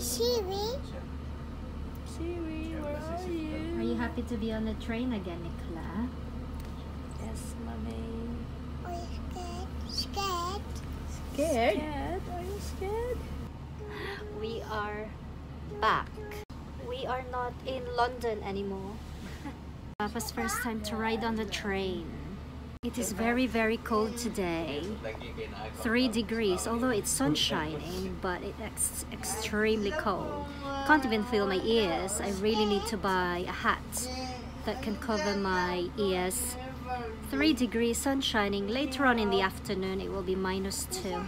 Siri. Siri, where are you? Are you happy to be on the train again, Nicola? Yes, mommy. Are you scared? Scared? Scared? Scared? Are you scared? We are back. We are not in London anymore. Papa's first time to ride on the train. It is very, very cold today. 3 degrees, although it's sun shining, but it's extremely cold. Can't even feel my ears. I really need to buy a hat that can cover my ears. 3 degrees, sun shining. Later on in the afternoon, it will be minus 2.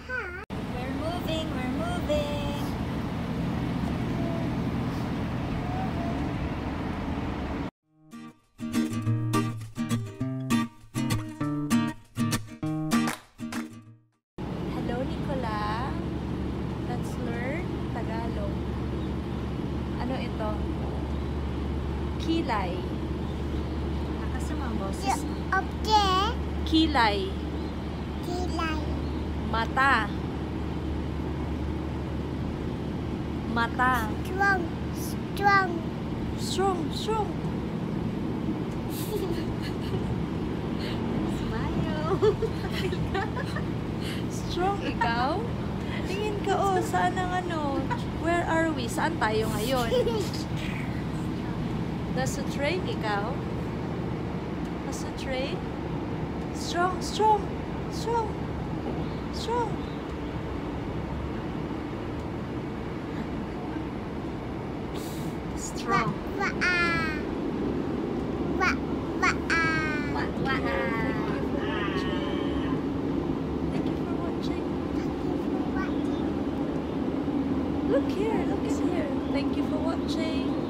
Kilay. Nakasama ang boses. There. Kilay. Kilay. Mata. Mata. Strong. Strong. Strong, strong. Smile. Strong ikaw? Tingin ka, oh, saan ang ano? Where are we? Saan tayo ngayon? Nasa train ikaw? a train? Strong, strong, strong, strong. Strong. Wa ah. Wa wa ah. Wa wa Thank you for watching. Look here, look at here. Thank you for watching.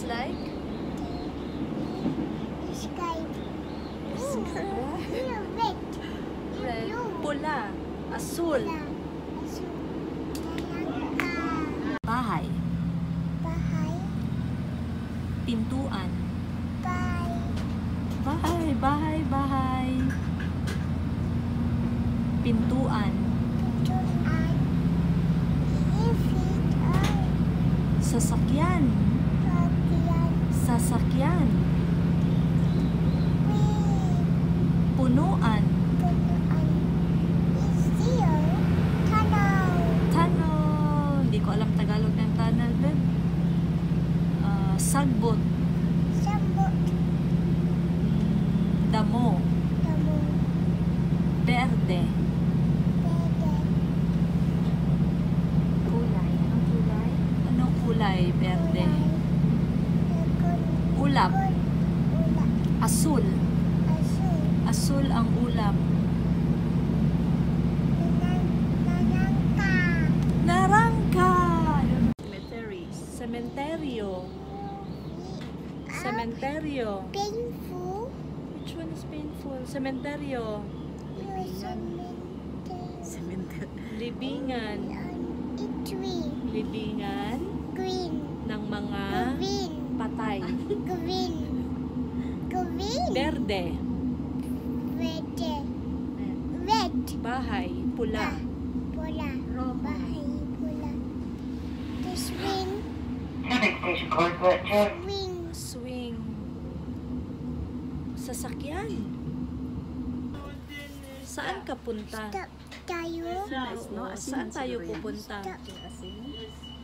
looks like? Sky. Sky. Red. Red. Pula. Asul. Bahay. Bahay. Pintuan. Bahay. Bahay, bahay, bahay. Pintuan. Punuan, Tunuan. Isiyo. Tanaw. tunnel. Hindi ko alam Tagalog ng tunnel, Ben. Ah, sagbot, Sambot. damo, Damo. berde, Bede. Kulay. Anong kulay? anong kulay, berde, Kulay. ulap, Ulap. asul, Aso. Asul ang ulap, Nanang. Nanangka. narangka, cemetery, cementerio, cementerio. Painful. Which one is painful? Cementerio. Cemetery. Libingan. Itri. Libingan Green. ng mga Green. patay. Green. Green. Berde. Red. Red. Bahay. Pula. Pula. Roma. Bahay. Pula. The swing. Next station code, Berkshire. Wing. Swing. Sasakyan. Saan ka punta? Stop tayo. Oo, saan tayo pupunta?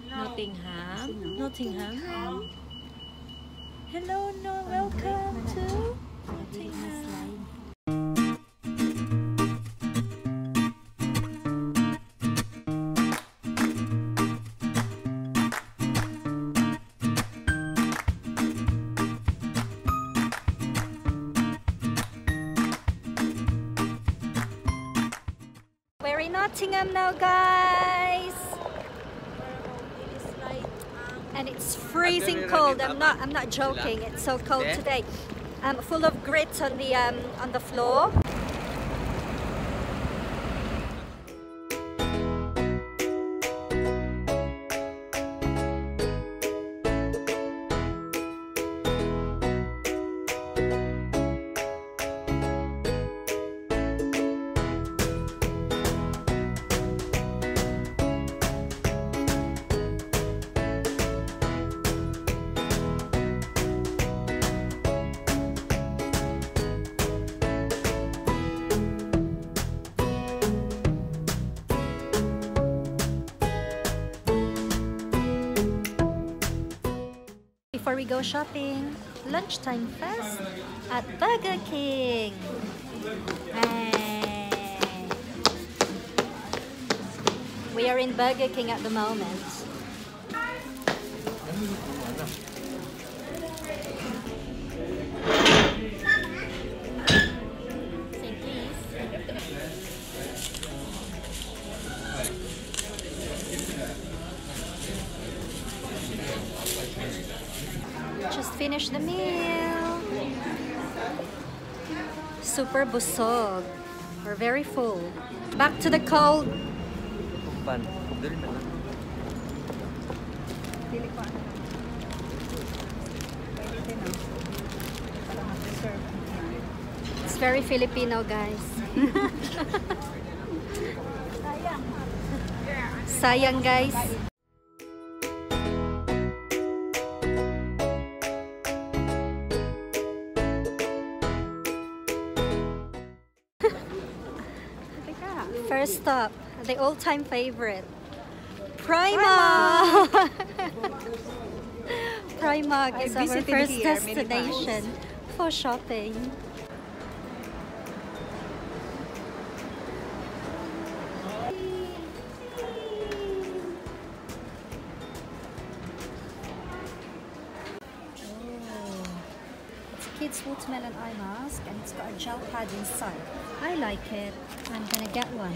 Nottingham? Nottingham? Ham. Hello, no, welcome to Nottingham. Nottingham now, guys. And it's freezing cold. I'm not. I'm not joking. It's so cold today. Um, full of grit on the um, on the floor. We go shopping. Lunchtime fest at Burger King. Hey. We are in Burger King at the moment. Just finished the meal. Super busog. We're very full. Back to the cold. Pan. Dali na lang. Pili ko ano. Pwede din ah. Para ma-preserve. It's very Filipino, guys. Sayang, guys. First stop, the all-time favorite, Primark. Primark is our first destination for shopping. Watermelon eye mask and it's got a gel pad inside. I like it. I'm gonna get one.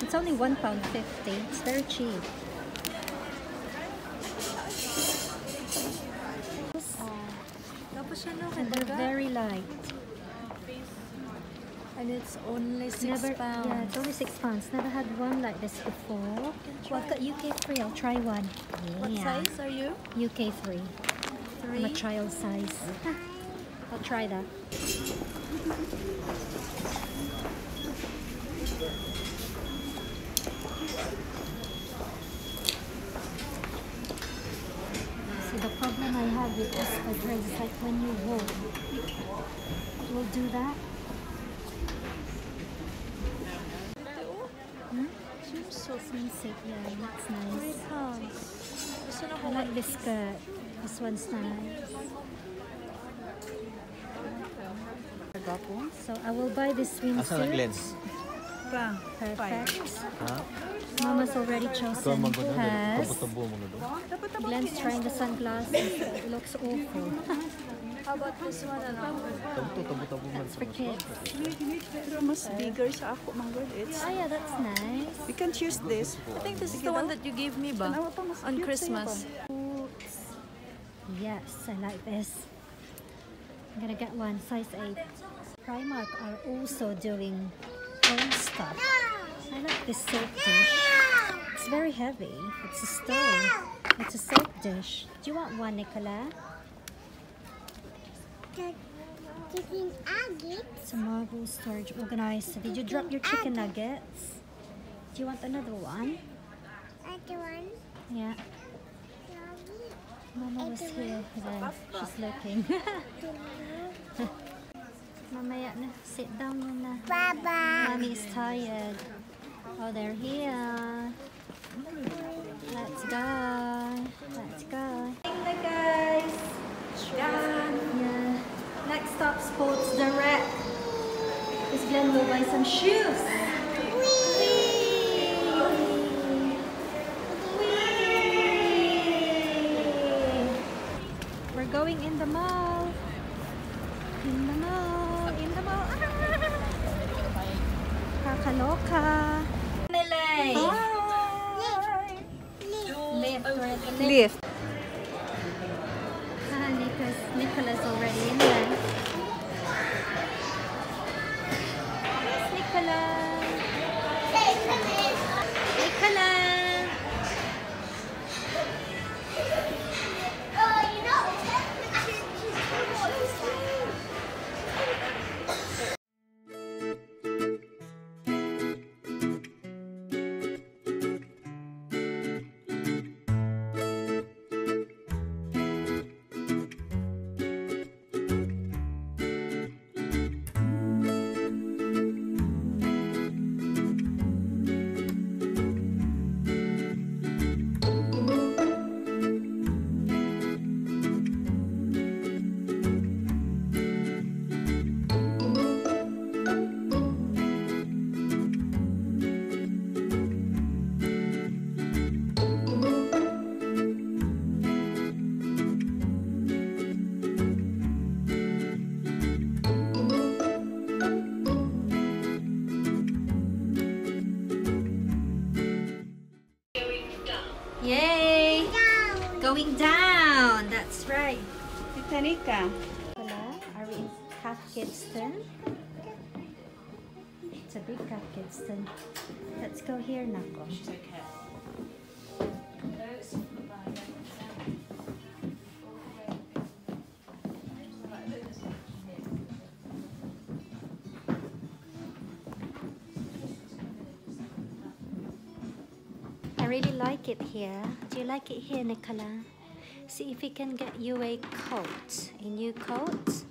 It's only one pound fifty. It's very cheap. And they're very light. And it's only 6 Never, pounds. yeah, it's only six pounds. Never had one like this before. Well, I've got UK three. I'll try one. What size are you? UK three. I'm a Three? child size. I'll try that. See, the problem I have with espadrilles is like when you walk, it will do that. Hmm? So sunset, yeah, that's nice. I like this skirt. This one's nice. So I will buy this Asa swimsuit. nag-lens? Perfect. Ha? Mama's already chosen ang mga has. Tubo-tubo mo na doon. Glenn's trying the sunglasses. It looks awful. How about this one? Ano? Tubo, tubo-tubo man That's for kids. Pero mas bigger sa ako, mga. It's, Oh yeah, that's nice. we can choose this. I think this is the one that you gave me ba? Tanawa pa, mas On cute Christmas. Yes, I like this. I'm gonna get one, size 8. Primark are also doing home stuff. I like this soap dish. It's very heavy. It's a stone. It's a soap dish. Do you want one, Nicola? Chicken nuggets. It's a marble storage organizer. Did you drop your chicken nuggets? Do you want another one? Other one. Yeah. Mama was here then. She's looking. Mamaya na. Sit down muna. Baba. Mommy is tired. Oh, they're here. Let's go. Let's go. the guys. Yeah. Next stop, Sports Direct. Because Glenn will buy some shoes. In the mall. In the mall. In the mall. Kakaloka. Milay. Lift. We're at the lift. Lift. Tanika. Hello, are we in Cat It's a big Cat Let's go here, Nako. I really like it here. Do you like it here, Nicola? See if we can get you a coat, a new coat.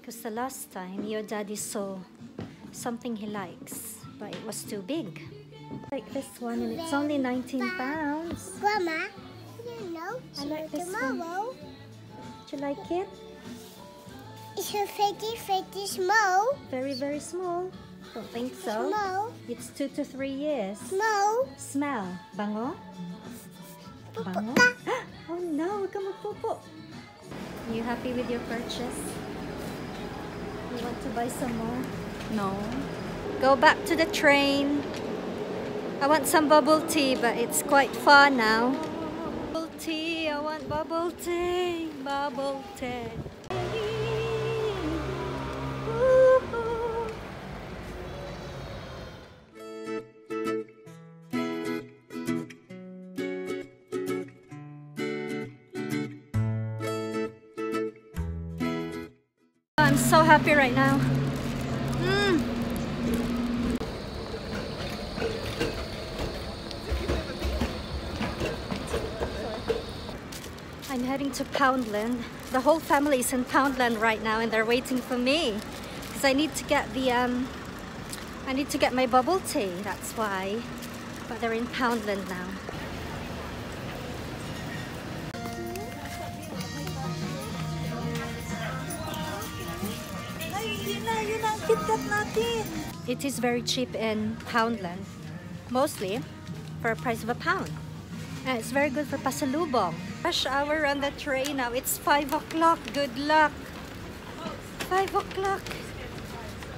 Because the last time your daddy saw something he likes, but it was too big. Like this one, and it's only 19 pounds. Grandma, you know, I like this one. Do you like it? it's a fetty, fetty small, Very, very small. Don't think so. small, It's two to three years. small. Smell. Bango? Bango? Ah! Oh no, huwag ka magpupo. You happy with your purchase? You want to buy some more? No. Go back to the train. I want some bubble tea, but it's quite far now. Bubble tea, I want bubble tea, bubble tea. So happy right now. Mm. I'm heading to Poundland. The whole family is in Poundland right now and they're waiting for me because I need to get the um I need to get my bubble tea. That's why. But they're in Poundland now. It is very cheap in Poundland, mostly for a price of a pound. And it's very good for pasalubong. Rush hour on the train now. It's 5 o'clock. Good luck. 5 o'clock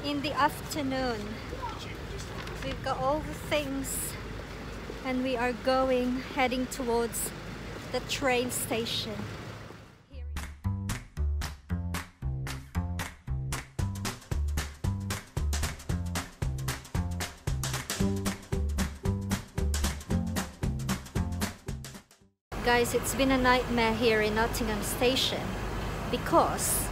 in the afternoon. We've got all the things and we are going, heading towards the train station. Guys, it's been a nightmare here in Nottingham Station because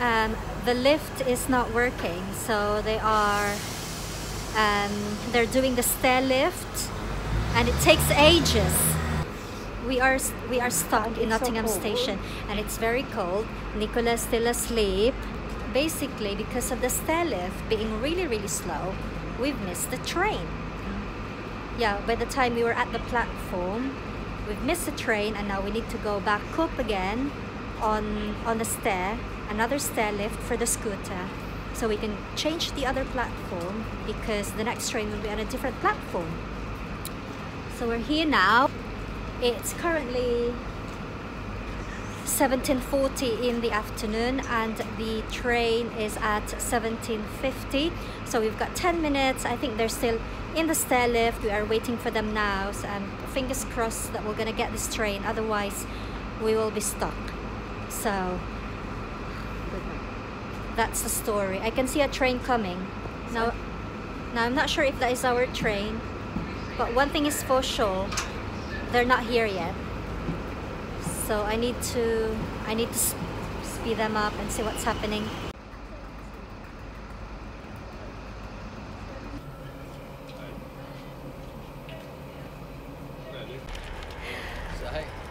um, the lift is not working. So they are um, they're doing the stair lift, and it takes ages. We are we are stuck in Nottingham Station, and it's very cold. Nicola's still asleep. Basically, because of the stair lift being really really slow, we've missed the train. Yeah, by the time we were at the platform, we've missed the train and now we need to go back up again on on the stair another stair lift for the scooter so we can change the other platform because the next train will be on a different platform. So we're here now. It's currently 17.40 in the afternoon and the train is at 17.50 so we've got 10 minutes. I think they're still in the stair lift. We are waiting for them now. So um, fingers crossed that we're gonna get this train. Otherwise we will be stuck. So that's the story. I can see a train coming. Now now I'm not sure if that is our train but one thing is for sure they're not here yet so I need to I need to sp- speed them up and see what's happening.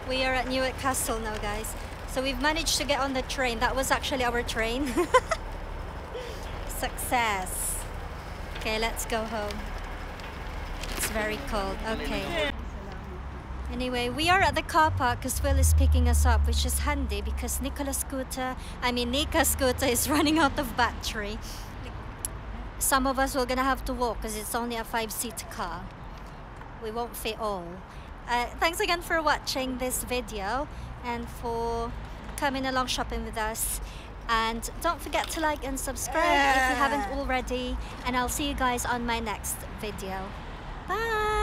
We are at Newark Castle now guys. So we've managed to get on the train. That was actually our train. Success. Okay let's go home. It's very cold. Okay Anyway, we are at the car park because Will is picking us up, which is handy because Nicola's scooter, I mean Nika's scooter is running out of battery. Some of us are gonna have to walk because it's only a five-seat car. We won't fit all. Uh, thanks again for watching this video and for coming along shopping with us. And don't forget to like and subscribe if you haven't already. And I'll see you guys on my next video. Bye!